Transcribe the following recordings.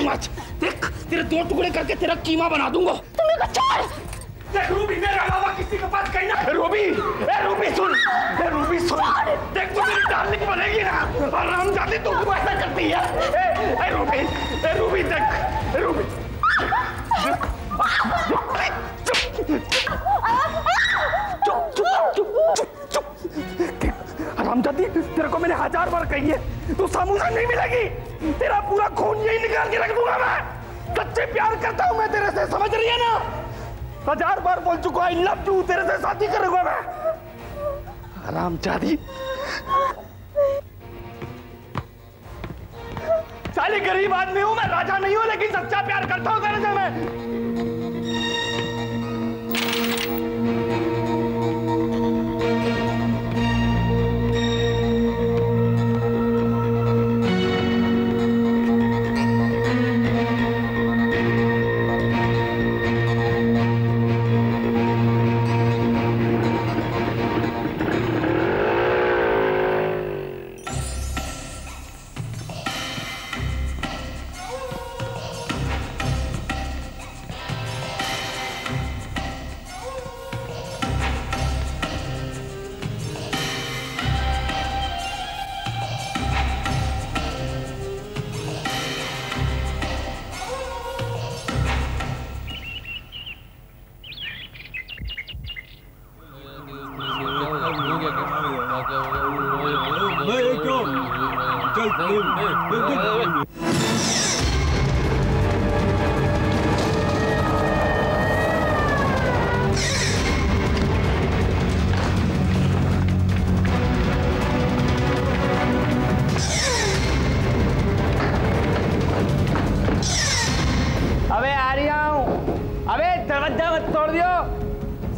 हूँ आज देख तेरे दो टुकड़े करके तेरा कीमा बना दूँगा तुम मेरे को छोड़ देख रूबी मेरे अलावा किसी के पास कहीं ना रूबी ए रूबी सुन ए रूबी सुन देख तू मेरी डार्लिंग बनेगी ना आराम जाती तू क्यों ऐसा करती है ए, ए रूबी ए रूबी देख ए रूबी चुप चुप चुप चुप चुप आराम जाती तेरे को मैंने हज़ार बार कही है, तू सामू से नहीं मिलेगी। तेरा पूरा खून यही निकाल के रख दूँगा मैं। सच्चे प्यार करता हूँ मैं तेरे से, समझ रही है ना? हज़ार बार बोल चुका आई लव यू तेरे से शादी करूँगा मैं। आराम जादी साले गरीब आदमी हूँ मैं, राजा नहीं हूँ, लेकिन सच्चा प्यार करता हूँ तेरे से मैं।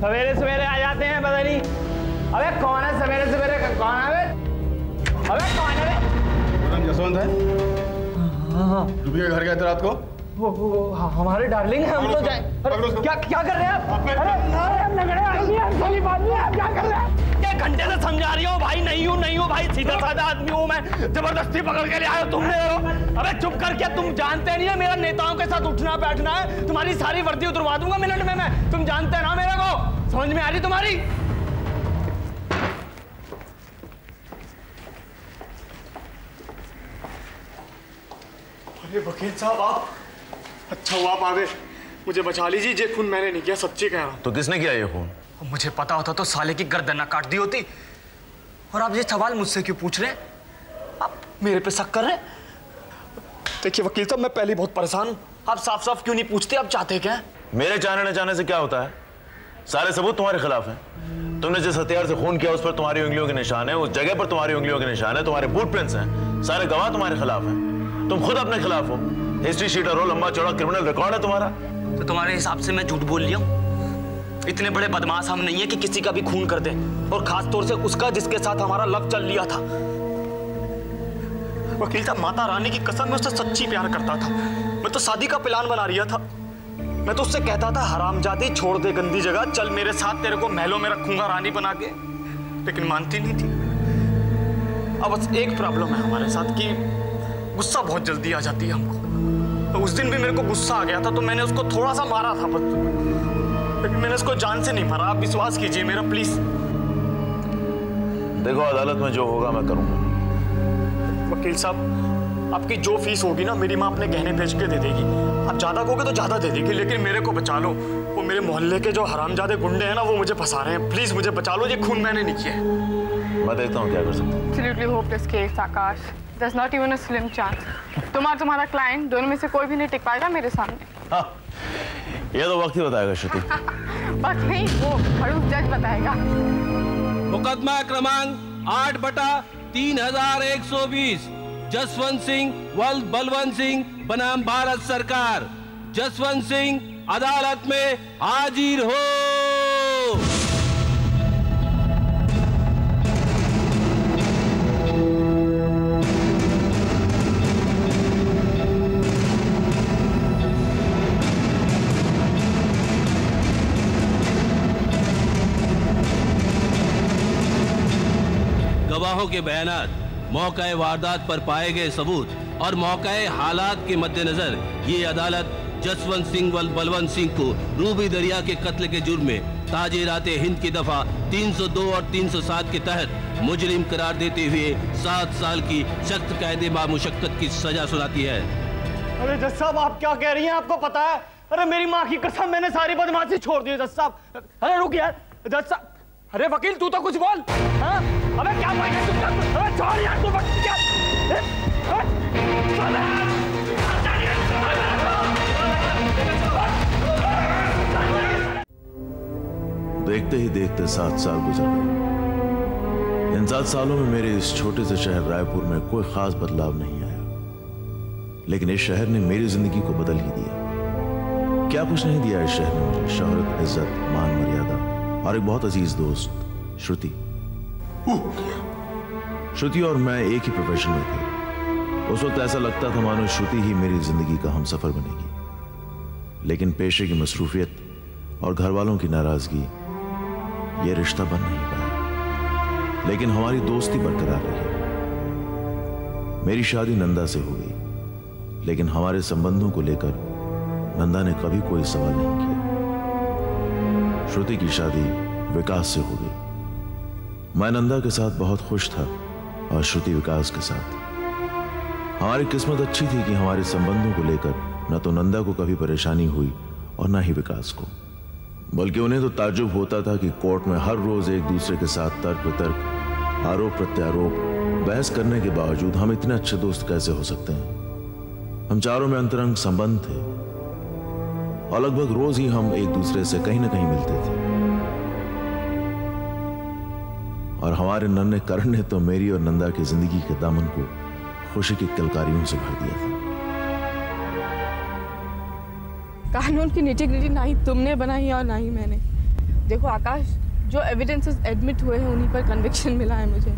सवेरे सवेरे आ जाते हैं पता नहीं। अबे कौन है सवेरे सवेरे? कौन है अबे? अबे कौन है? नाम जसवंत है? हाँ हाँ। घर गए थे रात को? वो, वो, ह- हमारे डार्लिंग है हम तो जाए। क्या क्या कर रहे हैं आप? अरे हम लग आदमी हैं हम साली बात में आप क्या कर रहे हैं? एक घंटे से समझा रही हो भाई नहीं हूँ नहीं हूँ भाई सीधा साधा आदमी हूँ मैं। ज़बरदस्ती पकड़ के ले आयो तुमने अबे चुप कर क्या तुम जानते नहीं है मेरा नेताओं के साथ उठना बैठना है। तुम्हारी सारी वर्दी उतरवा दूँगा मिनट में मैं। तुम जानते हैं ना मेरे को? समझ में आ रही तुम्हारी? अरे वकील साहब आप अच्छा हुआ आप आ गए। मुझे बचा लीजिए ये खून मैंने नहीं किया सच्ची कह रहा हूँ। तो किसने किया ये खून? मुझे पता होता तो साले की गर्दन ना काट दी होती। और आप ये सवाल मुझसे क्यों पूछ रहे हैं? आप मेरे पे शक कर रहे हैं? देखिए वकील साहब मैं पहले बहुत परेशान हूँ। आप साफ़ साफ़ क्यों नहीं पूछते? आप चाहते क्या मेरे चाहने न चाहने से क्या होता है? सारे सबूत तुम्हारे खिलाफ हैं। तुमने जिस हथियार से खून किया उस पर तुम्हारी उंगलियों के निशान है उस जगह पर तुम्हारी उंगलियों के निशान है तुम्हारे बूट प्रिंट्स हैं। सारे गवाह तुम्हारे खिलाफ हैं। तुम खुद अपने खिलाफ हो। हिस्ट्री शीटर हो लंबा चौड़ा क्रिमिनल रिकॉर्ड है तुम्हारा। तो तुम्हारे हिसाब से मैं झूठ बोल लिया हूँ? इतने बड़े बदमाश हम नहीं है कि किसी का भी खून कर दें। और खास तौर से उसका जिसके साथ हमारा लव चल लिया था। वकील साहब, माता रानी की कसम, मैं उससे सच्ची प्यार करता था। मैं तो शादी का प्लान बना रहा था। मैं तो उससे कहता था हरामजादी छोड़ दे गंदी जगह, चल मेरे साथ, तेरे को महलों में रखूँगा रानी बना के। लेकिन मानती नहीं थी। अब बस एक प्रॉब्लम है हमारे साथ कि गुस्सा बहुत जल्दी आ जाती है हमको। तो उस दिन भी मेरे को गुस्सा आ गया था तो मैंने उसको थोड़ा सा मारा था बस। मैंने उसको जान से नहीं मारा। आप विश्वास कीजिए मेरा प्लीज़ देखो अदालत में जो होगा मैं करूँगा। वकील साहब आपकी जो फ़ीस होगी ना मेरी माँ अपने गहने बेच के दे देगी। आप ज़्यादा कहोगे तो ज़्यादा दे देगी लेकिन मेरे को बचा लो। वो मेरे मोहल्ले के जो हरामजादे गुंडे हैं ना वो मुझे फंसा रहे हैं। प्लीज़ मुझे बचा लो ये खून मैंने नहीं किया है। मैं देखता हूँ क्या कर सकता हूँ। Absolutely hopeless case, Akash. There's not even a slim chance. तुम तुम्हारा क्लाइंट दोनों में से कोई भी नहीं टिक पाएगा मेरे सामने। हाँ, ये तो वक्त ही बताएगा श्रुति। बस नहीं वो खड़ूस जज बताएगा। मुकदमा क्रमांक आठ बटा तीन हज़ार एक सौ बीस जसवंत सिंह वल बलवंत सिंह बनाम भारत सरकार। जसवंत सिंह अदालत में हाजिर हो। गवाहों के बयानात मौका वारदात पर पाए गए सबूत और मौका हालात के मद्देनजर ये अदालत जसवंत सिंह वल बलवंत सिंह को रूबी दरिया के कत्ल के जुर्म में ताजीरात हिंद की दफ़ा 302 और 307 के तहत मुजरिम करार देते हुए सात साल की सख्त कैदे मुशक्कत की सजा सुनाती है। अरे जज साहब, आप क्या कह रही हैं? आपको पता है? अरे मेरी माँ की कसम, मैंने सारी बदमाशी छोड़ दी जज साहब। अरे रुक यार जज साहब। अरे वकील, तू तो कुछ बोल हाँ? अबे क्या बोल रहा है तू? अबे छोड़ यार तू वकील क्या? देखते ही देखते सात साल गुजर गए। इन सात सालों में मेरे इस छोटे से शहर रायपुर में कोई खास बदलाव नहीं आया। लेकिन इस शहर ने मेरी ज़िंदगी को बदल ही दिया। क्या कुछ नहीं दिया इस शहर ने मुझे, शोहरत, इज़्ज़त, मान, मर्यादा और एक बहुत अज़ीज़ दोस्त, श्रुति। श्रुति, और मैं एक ही प्रोफेशन में थे। उस वक्त ऐसा लगता था मानो श्रुति ही मेरी ज़िंदगी का हम सफ़र बनेगी। लेकिन पेशे की मसरूफियत और घर वालों की नाराज़गी, ये रिश्ता बन नहीं पाया। लेकिन हमारी दोस्ती बरकरार रही। मेरी शादी नंदा से हो गई। लेकिन हमारे संबंधों को लेकर नंदा ने कभी कोई सवाल नहीं किया। श्रुति की शादी विकास से हो गई। मैं नंदा के साथ बहुत खुश था और श्रुति विकास के साथ। हमारी किस्मत अच्छी थी कि हमारे संबंधों को लेकर न तो नंदा को कभी परेशानी हुई और न ही विकास को। बल्कि उन्हें तो ताजुब होता था कि कोर्ट में हर रोज एक दूसरे के साथ तर्क वितर्क, आरोप प्रत्यारोप, बहस करने के बावजूद हम इतने अच्छे दोस्त कैसे हो सकते हैं? हम चारों में अंतरंग संबंध थे और लगभग रोज ही हम एक दूसरे से कहीं ना कहीं मिलते थे। और हमारे नन्हे करण ने तो मेरी और नंदा की ज़िंदगी के दामन को खुशी की किलकारियों से भर दिया था। कानून की निटी ग्रिटी ना ही तुमने बनाई और ना ही मैंने। देखो आकाश जो एविडेंसेस एडमिट हुए हैं उन्हीं पर कन्विक्शन मिला है मुझे।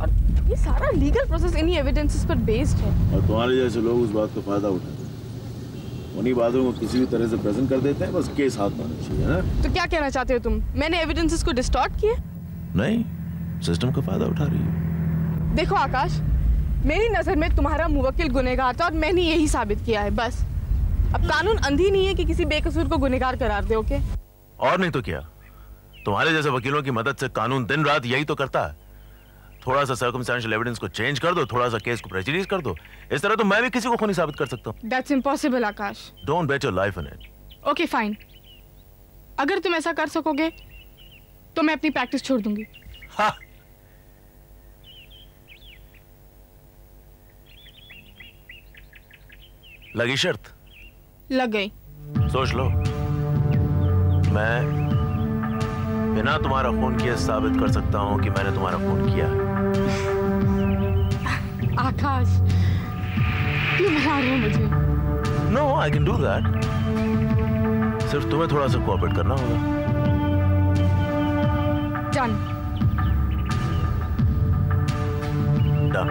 और ये सारा लीगल प्रोसेस इन्हीं एविडेंसेस पर बेस्ड है। और तुम्हारे जैसे लोग उस बात का फ़ायदा उठाते हैं। उन्हीं बातों को किसी भी तरह से प्रेजेंट कर देते हैं बस केस हाथ में आना चाहिए ना? तो क्या कहना चाहते हो तुम? मैंने एविडेंसेस को डिस्टॉर्ट किए? नहीं सिस्टम का फ़ायदा उठा रही है। देखो आकाश मेरी नज़र में तुम्हारा मुवक्किल गुनेगार था और मैंने यही साबित किया है बस। अब कानून अंधी नहीं है कि किसी बेकसूर को गुनेगार करार दे ओके? और नहीं तो क्या? तुम्हारे जैसे वकीलों की मदद से कानून दिन रात यही तो करता है। थोड़ा सा सर्कमस्टेंशियल एविडेंस को चेंज कर दो थोड़ा सा केस को प्रेजुडिस कर दो। इस तरह तो मैं भी किसी को खूनी साबित कर सकता हूँ। That's impossible Akash. Don't bet your life in it okay fine अगर तुम ऐसा कर सकोगे तो मैं अपनी प्रैक्टिस छोड़ दूँगी। हाँ। लगी शर्त? लग गई। सोच लो। मैं बिना तुम्हारा फ़ोन किए साबित कर सकता हूँ कि मैंने तुम्हारा फ़ोन किया है। आकाश क्यों मना रहे हो मुझे। No I can do that सिर्फ़ तुम्हें थोड़ा सा कोऑपरेट करना होगा। डन डन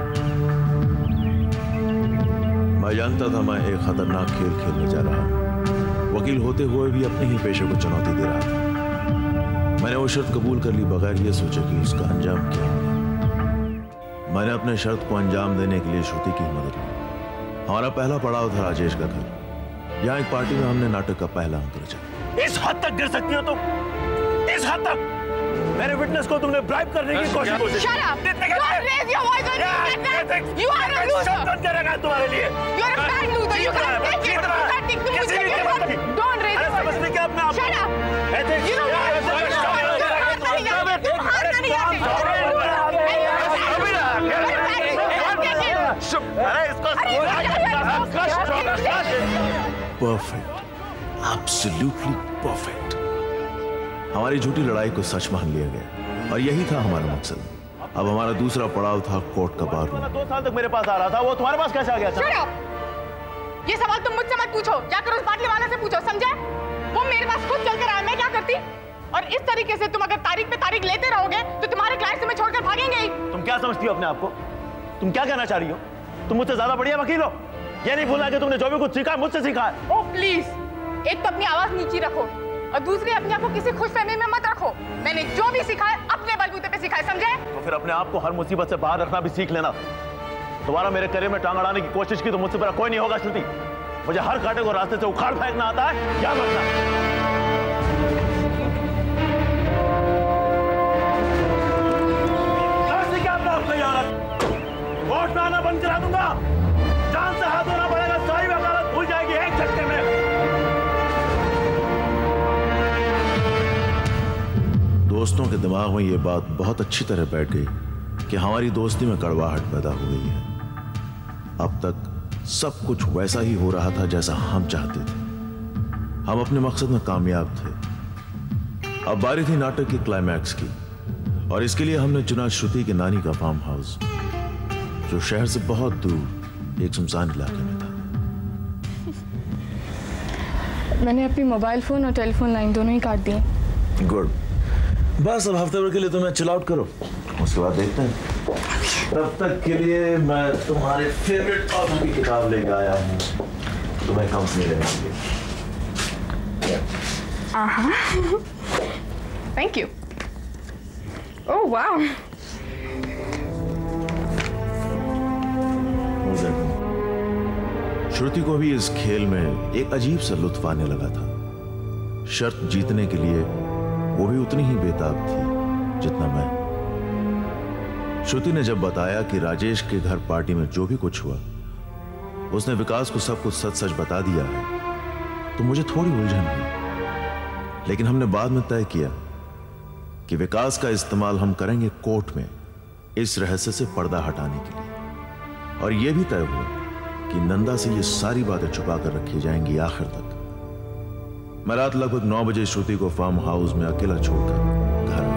मैं जानता था मैं एक खतरनाक खेल खेलने जा रहा हूँ। वकील होते हुए भी अपने ही पेशे को चुनौती दे रहा था। मैंने वो शर्त कबूल कर ली बगैर ये सोचे कि उसका अंजाम क्या होगा। मैंने अपने शर्त को अंजाम देने के लिए श्रुति की मदद ली। हमारा पहला पड़ाव था राजेश का घर। यहाँ एक पार्टी में हमने नाटक का पहला अंक रचा। इस हद तक गिर सकती हो तुम। इस हद तक। मेरे विटनेस को तुमने ब्राइब करने की कोशिश की shut up you are raise your voice on that you are a loser shut up तेरा काम तुम्हारे लिए। You are a bad loser you can't take it you can't take it you can't take it don't raise your voice समझते क्या अपने आप shut up ethics you know what I am talking about you are not here I am talking about you अरे इसको perfect absolutely perfect हमारी झूठी लड़ाई को सच मान लिया गया। और यही था हमारा मकसद। अब हमारा दूसरा पड़ाव था कोर्ट का बार दो साल तक मेरे पास आ रहा था वो तुम्हारे पास कैसे आ गया up! ये सवाल तुम मुझसे मत पूछो। जाकर उस बाटली वाले से पूछो समझे? वो मेरे पास खुद चलकर आया मैं क्या करती? और इस तरीके से तुम अगर तारीख पे तारीख लेते रहोगे तो तुम्हारे क्लाइंट तुम्हें छोड़कर भागेंगे ही। तुम क्या समझती हो अपने आप को? तुम क्या कहना चाह रही हो? तुम मुझसे ज़्यादा बढ़िया वकील हो? ये नहीं भूलना कि तुमने जो भी कुछ सीखा मुझसे सीखा है। ओ प्लीज़ एक तो अपनी आवाज़ नीची रखो। और दूसरी, अपने आप को किसी खुशफहमी में मत रखो। मैंने जो भी सीखा है, अपने बलबूते पे सीखा है, समझे? तो फिर अपने आप को हर मुसीबत से बाहर रखना भी सीख लेना। दोबारा मेरे करियर में टांग अड़ाने की कोशिश की तो मुझसे बड़ा कोई नहीं होगा, श्रुति। मुझे हर कांटे को रास्ते से उखाड़ फेंकना आता है याद रखना दोस्तों के दिमाग में ये बात बहुत अच्छी तरह बैठ गई कि हमारी दोस्ती में कड़वाहट पैदा हो गई है। अब तक सब कुछ वैसा ही हो रहा था जैसा हम चाहते थे। हम अपने मकसद में कामयाब थे। अब बारी थी नाटक की क्लाइमैक्स की और इसके लिए हमने चुना श्रुति के नानी का फार्म हाउस जो शहर से बहुत दूर एक सुनसान इलाके में था। मैंने अपनी मोबाइल फ़ोन और टेलीफोन लाइन दोनों ही काट दिए। गुड बस अब हफ़्ते भर के लिए तुम्हें चिल आउट करो। उसके बाद देखते हैं। तब तक के लिए मैं तुम्हारे फेवरेट ऑथर की किताब लेके आया हूँ। तुम्हें कंपनी लेने के थैंक यू ओह वाह श्रुति को भी इस खेल में एक अजीब सा लुत्फ आने लगा था। शर्त जीतने के लिए वो भी उतनी ही बेताब थी, जितना मैं। श्रुति ने जब बताया कि राजेश के घर पार्टी में जो भी कुछ हुआ, उसने विकास को सब कुछ सच सच बता दिया है तो मुझे थोड़ी उलझन हुई। लेकिन हमने बाद में तय किया कि विकास का इस्तेमाल हम करेंगे कोर्ट में इस रहस्य से पर्दा हटाने के लिए। और यह भी तय हुआ कि नंदा से ये सारी बातें छुपा कर रखी जाएँगी आखिर तक। मैं रात लगभग नौ बजे श्रुति को फार्म हाउस में अकेला छोड़कर घर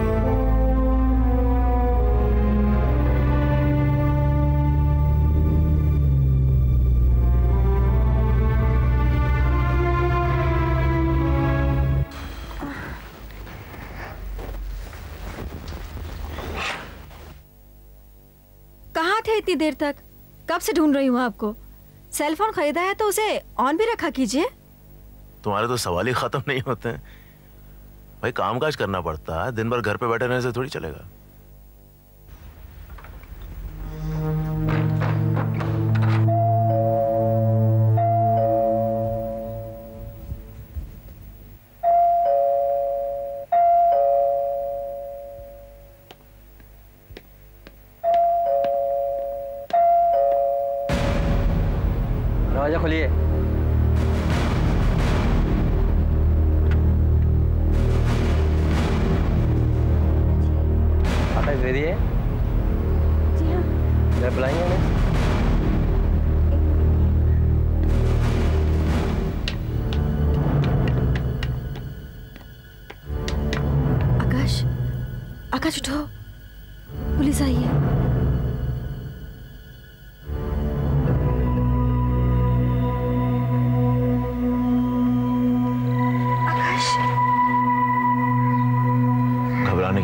कहाँ थे इतनी देर तक? कब से ढूंढ रही हूँ आपको? सेलफोन खरीदा है तो उसे ऑन भी रखा कीजिए। तुम्हारे तो सवाल ही खत्म नहीं होते हैं। भाई, कामकाज करना पड़ता है, दिन भर घर पे बैठे रहने से थोड़ी चलेगा। दरवाज़ा खोलिए।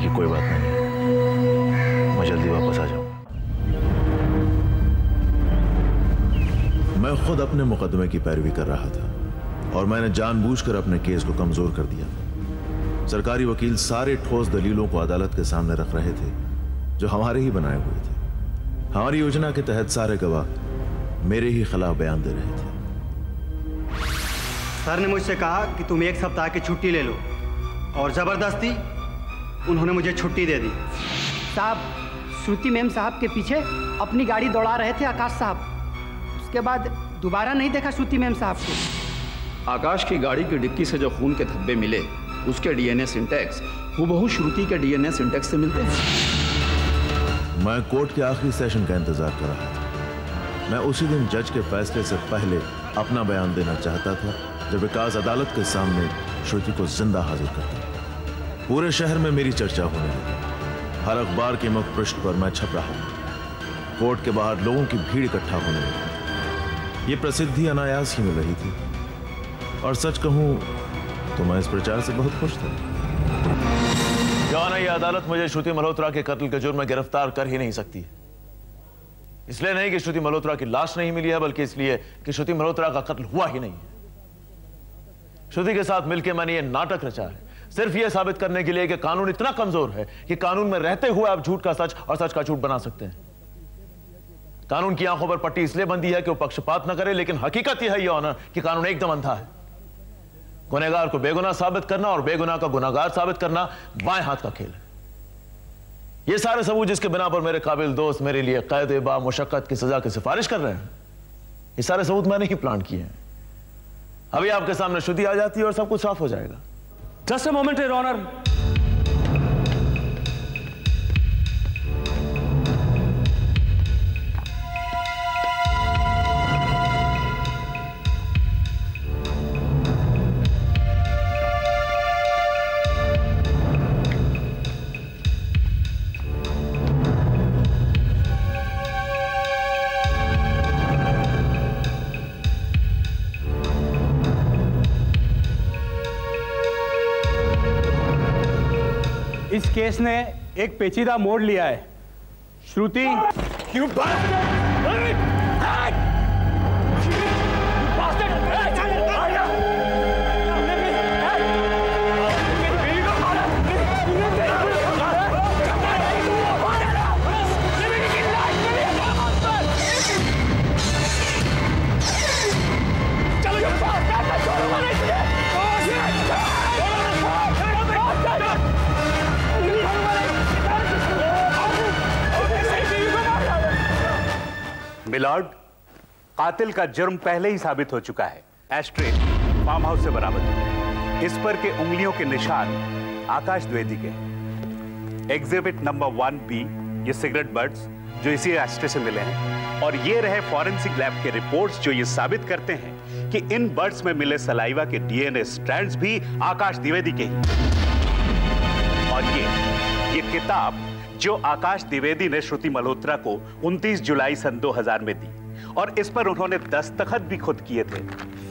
की कोई बात नहीं। मैं जल्दी वापस आ जाऊँगा। मैं खुद अपने मुकदमे की पैरवी कर रहा था और मैंने जानबूझकर अपने केस को कमज़ोर कर दिया सरकारी वकील सारे ठोस दलीलों को अदालत के सामने रख रहे थे, जो हमारे ही बनाए हुए थे। हमारी योजना के तहत सारे गवाह मेरे ही खिलाफ बयान दे रहे थे। सर ने मुझसे कहा कि तुम एक सप्ताह की छुट्टी ले लो और ज़बरदस्ती उन्होंने मुझे छुट्टी दे दी। साहब श्रुति मैम साहब के पीछे अपनी गाड़ी दौड़ा रहे थे आकाश साहब। उसके बाद दोबारा नहीं देखा श्रुति मैम साहब को। आकाश की गाड़ी की डिक्की से जो खून के धब्बे मिले उसके डीएनए सिंटेक्स हूबहू श्रुति के डीएनए सिंटेक्स से मिलते हैं। मैं कोर्ट के आखिरी सेशन का इंतज़ार कर रहा था। मैं उसी दिन जज के फैसले से पहले अपना बयान देना चाहता था जब विकास अदालत के सामने श्रुति को ज़िंदा हाजिर करता। पूरे शहर में मेरी चर्चा होने लगी। हर अखबार के मुख पृष्ठ पर मैं छप रहा था कोर्ट के बाहर लोगों की भीड़ इकट्ठा होने लगी। ये प्रसिद्धि अनायास ही मिल रही थी। और सच कहूँ तो मैं इस प्रचार से बहुत खुश था। जाना ये अदालत मुझे श्रुति मल्होत्रा के कत्ल के जुर्म में गिरफ़्तार कर ही नहीं सकती इसलिए नहीं कि श्रुति मल्होत्रा की लाश नहीं मिली है, बल्कि इसलिए कि श्रुति मल्होत्रा का कत्ल हुआ ही नहीं है। श्रुति के साथ मिलकर मैंने ये नाटक रचा है। सिर्फ़ यह साबित करने के लिए कि कानून इतना कमज़ोर है कि कानून में रहते हुए आप झूठ का सच और सच का झूठ बना सकते हैं। कानून की आँखों पर पट्टी इसलिए बंदी है कि वो पक्षपात न करे, लेकिन हकीकत यह है यह ऑनर कि कानून एकदम अंधा है। गुनेगार को बेगुनाह साबित करना और बेगुनाह का गुनागार साबित करना बाएँ हाथ का खेल है। ये सारे सबूत जिसके बिना पर मेरे काबिल दोस्त, मेरे लिए कैद बा मुशक्कत की सजा की सिफारिश कर रहे हैं, ये सारे सबूत मैंने ही प्लान किए हैं। अभी आपके सामने श्रुति आ जाती है और सब कुछ साफ़ हो जाएगा। Just a moment your honour इस केस ने एक पेचीदा मोड़ लिया है। श्रुति You मिलॉर्ड, कातिल का जुर्म पहले ही साबित हो चुका है। एस्ट्रे फार्म हाउस से बरामद। इस पर के उंगलियों के निशान आकाश द्विवेदी के एग्जिबिट नंबर वन बी ये सिगरेट बर्ड्स जो इसी एस्ट्रे से मिले हैं। और ये रहे फॉरेंसिक लैब के रिपोर्ट्स जो ये साबित करते हैं कि इन बर्ड्स में मिले सलाइवा के डीएनए स्ट्रैंड्स भी आकाश द्विवेदी के ही। और ये ये किताब जो आकाश द्विवेदी ने श्रुति मल्होत्रा को 29 जुलाई सन 2000 में दी। और इस पर उन्होंने दस्तखत भी खुद किए थे,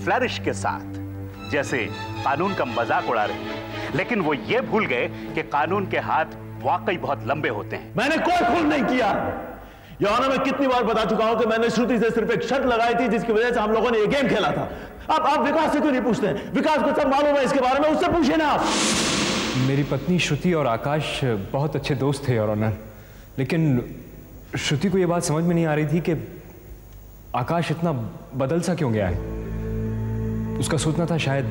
फ्लरिश के साथ। जैसे कानून का मज़ाक उड़ा रहे लेकिन वो ये भूल गए कि कानून के हाथ वाकई बहुत लंबे होते हैं। मैंने कोई खून नहीं किया। यौना मैं कितनी बार बता चुका हूँ कि मैंने श्रुति से सिर्फ़ एक शर्त लगाई थी, जिसकी वजह से हम लोगों ने ये गेम खेला था। अब आप विकास से क्यों नहीं पूछते? विकास को सब मालूम है, इसके बारे में उससे पूछे ना आप। मेरी पत्नी श्रुति और आकाश बहुत अच्छे दोस्त थे और ऑनर लेकिन श्रुति को यह बात समझ में नहीं आ रही थी कि आकाश इतना बदल सा क्यों गया है? उसका सोचना था शायद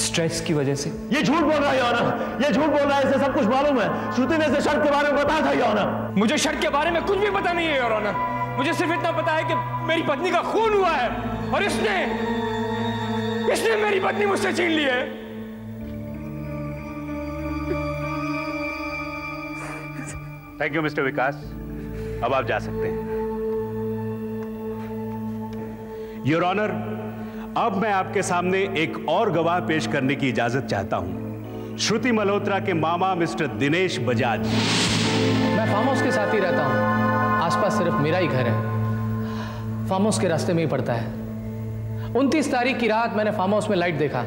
स्ट्रेस की वजह से। ये झूठ बोल रहा है यौना ये झूठ बोल रहा है इसे सब कुछ मालूम है। श्रुति ने इसे शर्त के बारे में बताया था यौना मुझे शर्त के बारे में कुछ भी पता नहीं है ऑनर मुझे सिर्फ़ इतना पता है कि मेरी पत्नी का खून हुआ है और इसने इसने मेरी पत्नी मुझसे छीन ली है। थैंक यू मिस्टर विकास अब आप जा सकते हैं। योर ऑनर अब मैं आपके सामने एक और गवाह पेश करने की इजाज़त चाहता हूँ। श्रुति मल्होत्रा के मामा मिस्टर दिनेश बजाज। मैं फार्म हाउस के साथ ही रहता हूँ। आसपास सिर्फ़ मेरा ही घर है। फार्म हाउस के रास्ते में ही पड़ता है। उनतीस तारीख की रात मैंने फार्म हाउस में लाइट देखा।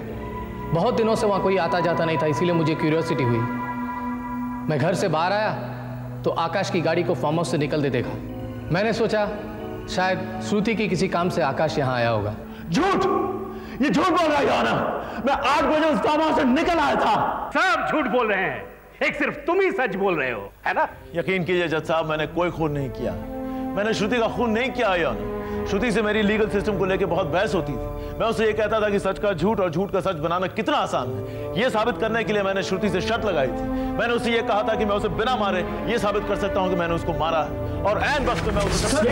बहुत दिनों से वहाँ कोई आता जाता नहीं था, इसीलिए मुझे क्यूरियोसिटी हुई। मैं घर से बाहर आया। तो आकाश की गाड़ी को फार्म हाउस से निकलते देखा। मैंने सोचा शायद श्रुति की किसी काम से आकाश यहाँ आया होगा। झूठ! ये झूठ बोल रहा है यौना मैं आठ बजे उस फार्म हाउस से निकल आया था। सब झूठ बोल रहे हैं। एक सिर्फ़ तुम ही सच बोल रहे हो है ना? यकीन कीजिए जज साहब मैंने कोई खून नहीं किया। मैंने श्रुति का खून नहीं किया यौना श्रुति से मेरी लीगल सिस्टम को लेकर बहुत बहस होती थी मैं उसे ये कहता था कि सच का झूठ और झूठ का सच बनाना कितना आसान है ये साबित करने के लिए मैंने श्रुति से शर्त लगाई थी मैंने उसे ये कहा था कि मैं उसे बिना मारे ये साबित कर सकता हूँ कि मैंने उसको मारा है और एन वक्त में उसे